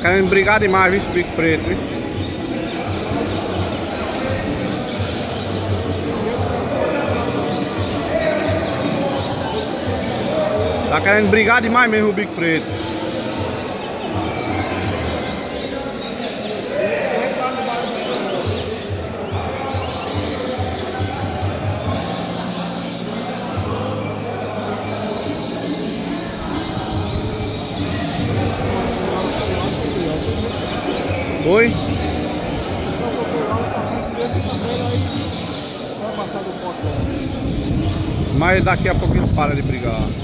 querendo brigar demais, viu, esse bico preto, viu? Tá querendo brigar demais mesmo o bico preto. Oi? Mas daqui a ele para de brigar.